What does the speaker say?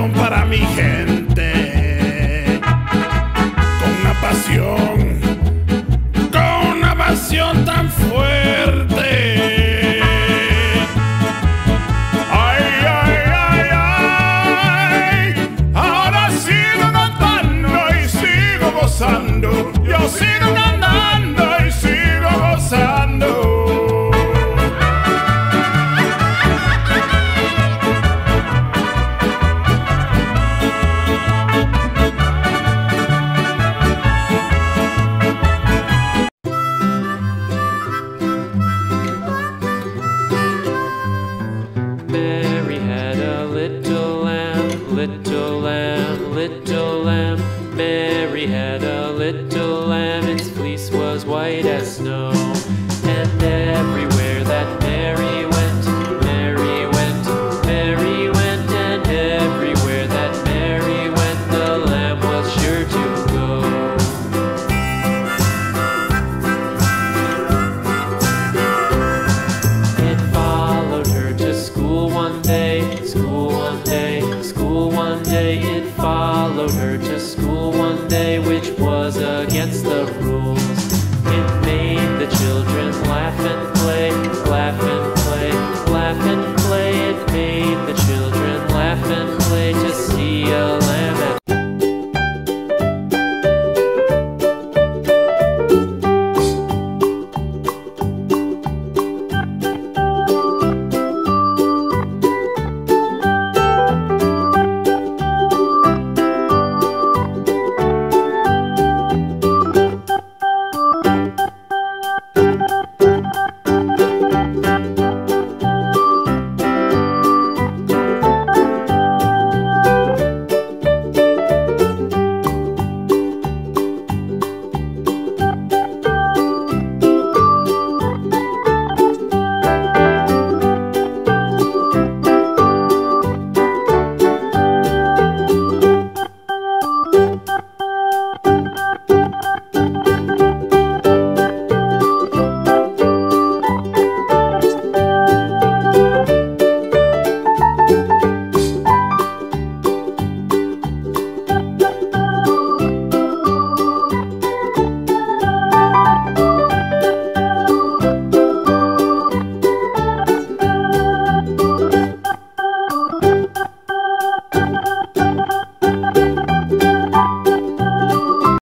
para mi gente. little and little. it followed her to school one day, which was against the rules.